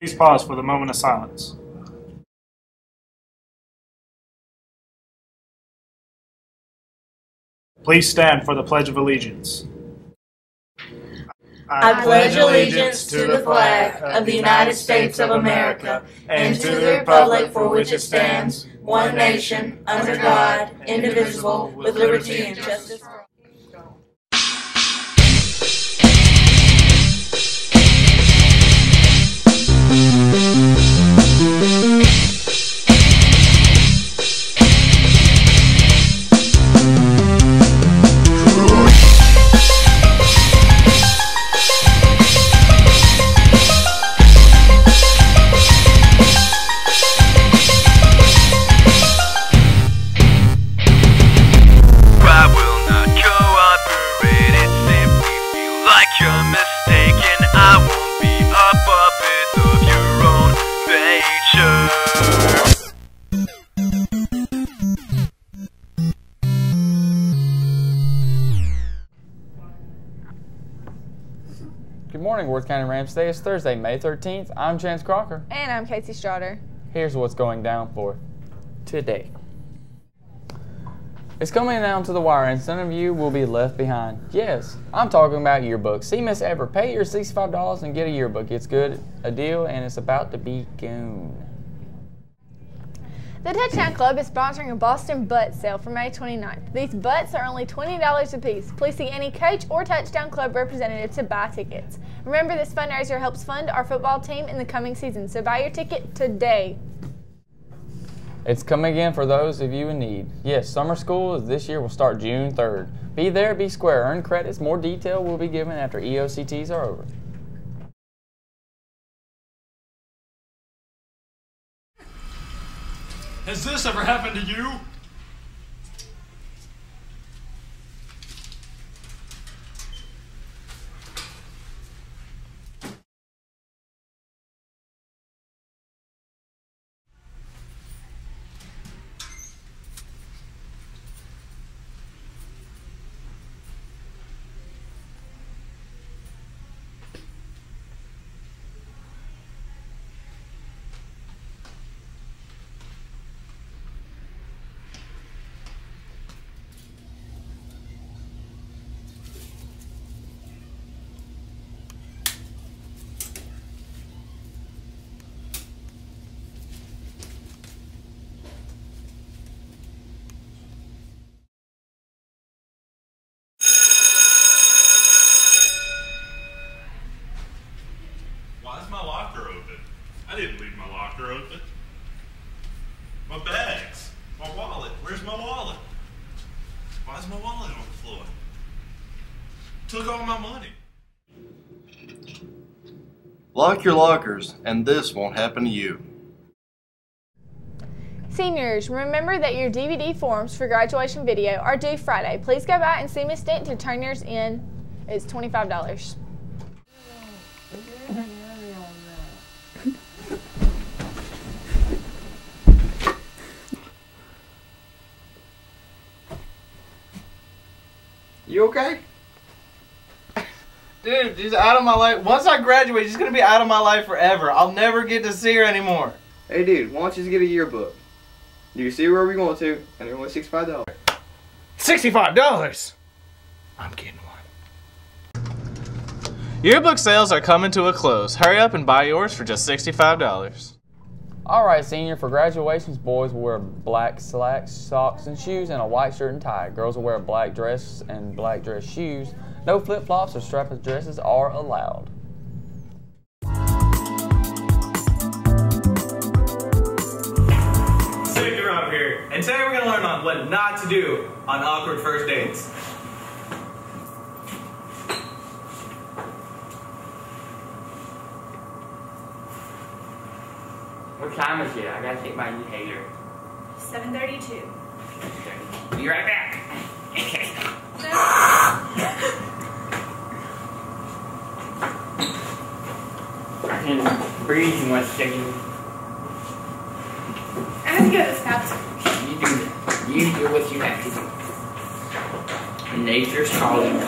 Please pause for the moment of silence. Please stand for the Pledge of Allegiance. I pledge allegiance to the flag of the United States of America and to the republic for which it stands, one nation, under God, indivisible, with liberty and justice for all. Morning, Worth County Rams. Today is Thursday, May 13th. I'm Chance Crocker. And I'm Casey Strotter. Here's what's going down for today. It's coming down to the wire, and some of you will be left behind. Yes, I'm talking about yearbooks. See Miss Ever, pay your $65 and get a yearbook. It's good, a deal, and it's about to be gone. The Touchdown Club is sponsoring a Boston butt sale for May 29th. These butts are only $20 a piece. Please see any coach or Touchdown Club representative to buy tickets. Remember, this fundraiser helps fund our football team in the coming season, so buy your ticket today. It's coming again for those of you in need. Yes, summer school this year will start June 3rd. Be there, be square, earn credits. More detail will be given after EOCTs are over. Has this ever happened to you? Why is my locker open? I didn't leave my locker open. My bags, my wallet. Where's my wallet? Why is my wallet on the floor? Took all my money. Lock your lockers, and this won't happen to you. Seniors, remember that your DVD forms for graduation video are due Friday. Please go by and see Miss Dent to turn yours in. It's $25. You okay? Dude, she's out of my life. Once I graduate, she's gonna be out of my life forever. I'll never get to see her anymore. Hey dude, why don't you just get a yearbook? You can see where we going to, and they're only sixty-five dollars. Sixty-five dollars. I'm getting one. Yearbook sales are coming to a close. Hurry up and buy yours for just sixty-five dollars. All right, senior, for graduations, boys will wear black slacks, socks, and shoes, and a white shirt and tie. Girls will wear a black dress and black dress shoes. No flip flops or strapless dresses are allowed. Victor up here, and today we're gonna learn on what not to do on awkward first dates. What time is it? I gotta take my inhaler. 732. Be right back. I can breathe in one second. I have to go this bathroom. You do, you do what you have to do. Nature's calling.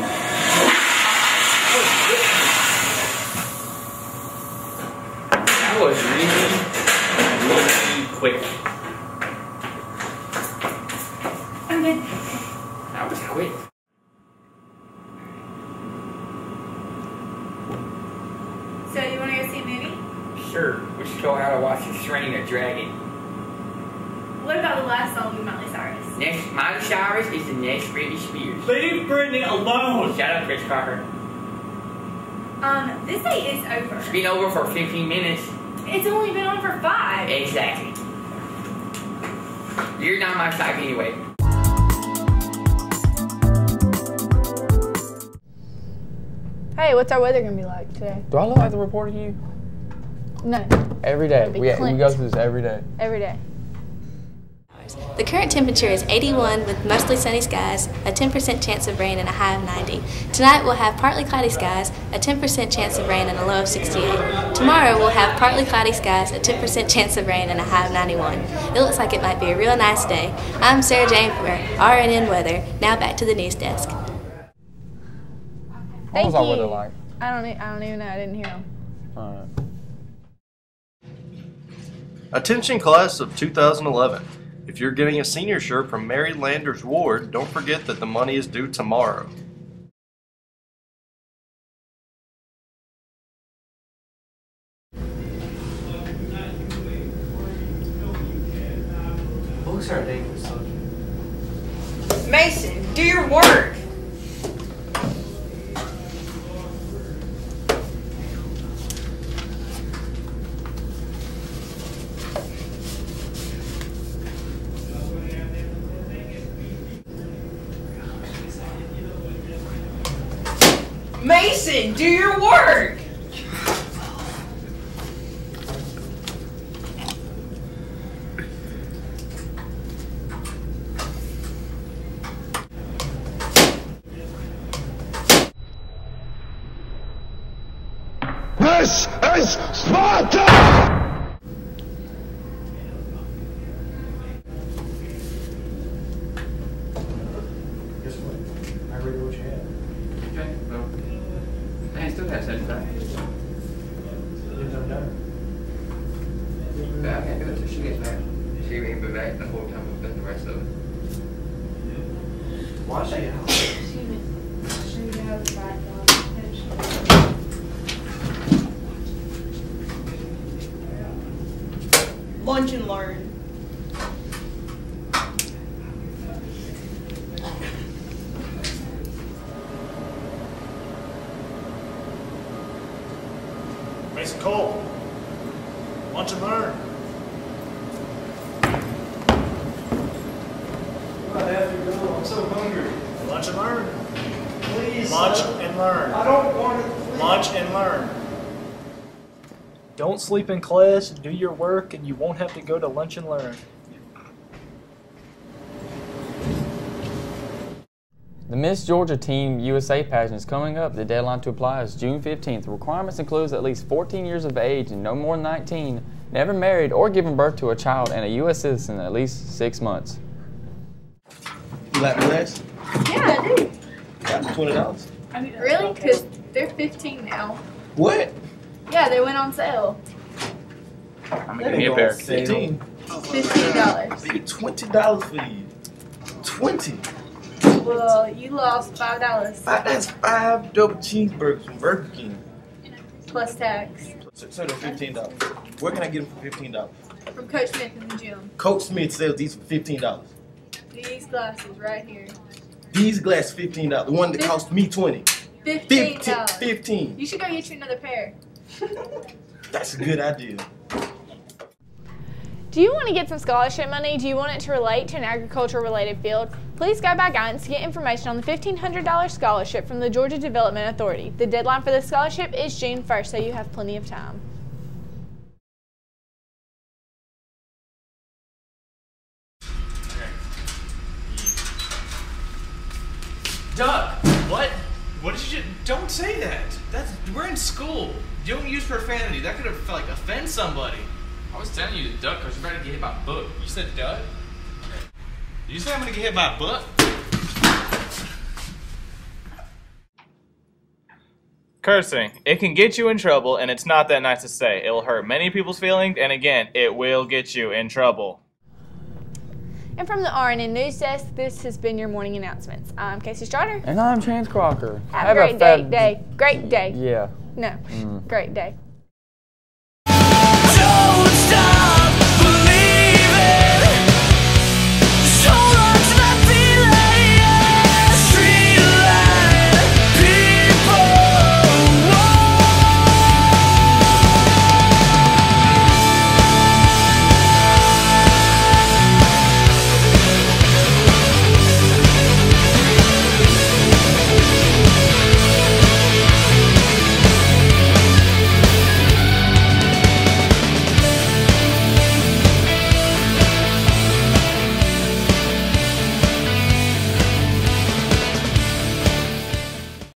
That was really quick. I'm good. That was quick. So you want to go see a movie? Sure, we should go out and watch The Training a Dragon. What about the last song with Miley Cyrus? Next, Miley Cyrus is the next Britney Spears. Leave Britney alone! Shut up, Chris Carter. Um, this day is over. It's been over for 15 minutes. It's only been on for five. Exactly. You're not my type anyway. Hey, what's our weather gonna be like today? Do I look like the reporter to you? No, Every day. We, we go through this every day. every day. The current temperature is 81 with mostly sunny skies, a 10% chance of rain, and a high of 90. Tonight we'll have partly cloudy skies, a 10% chance of rain, and a low of 68. Tomorrow we'll have partly cloudy skies, a 10% chance of rain, and a high of 91. It looks like it might be a real nice day. I'm Sarah Jane for RNN Weather. Now back to the news desk. What Thank was our you. weather like? I don't. e- I don't even know. I didn't hear him. Alright. Attention class of 2011. If you're getting a senior shirt from Mary Landers Ward, don't forget that the money is due tomorrow. Books are dangerous. Mason, do your work. Mason, do your work. This is Sparta! Guess what? I read what you had. Okay, well, man, still got 75. Didn't know better. But I can't do it till she gets back. She ain't been back the whole time we've done the rest of it. Why say it? Lunch and learn. Mason Cole. Lunch and learn. I have to go. I'm so hungry. Lunch and learn. Please. Lunch son. and learn. I don't want it. Lunch and learn. Don't sleep in class, do your work, and you won't have to go to lunch and learn. The Miss Georgia Team USA pageant is coming up. The deadline to apply is June 15th. Requirements includes at least 14 years of age and no more than 19, never married or given birth to a child, and a U.S. citizen at least six months. You like glass? Yeah, I do. Got twenty dollars. I mean, really? Because they're 15 now. What? Yeah, they went on sale. I'm gonna give me a pair. Fifteen. $15. Pay twenty dollars for you. Twenty. Well, you lost $5 that's five double cheeseburgers from Burger King. plus tax So, so they're fifteen dollars. Where can I get them for fifteen dollars? from Coach Smith in the gym. Coach Smith sells these for fifteen dollars. These glasses right here. These glasses fifteen dollars. The one that cost me twenty. $15. Fifteen. Fifteen. You should go get you another pair. That's a good idea. Do you want to get some scholarship money? Do you want it to relate to an agriculture related field? Please go by guidance to get information on the $1,500 scholarship from the Georgia Development Authority. The deadline for this scholarship is June 1st, so you have plenty of time. Duck! What? What did you ju- Don't say that. That's we're in school. You don't use profanity. That could have like offend somebody. I was telling you to duck because you're about to get hit by a book. You said duck. You say I'm gonna get hit by a book? Cursing. It can get you in trouble, and it's not that nice to say. It will hurt many people's feelings, and again, it will get you in trouble. And from the RNN News Desk, this has been your morning announcements. I'm Casey Strider. And I'm Chance Crocker. Have, a great day, day. Great day. Yeah. No, Mm. great day.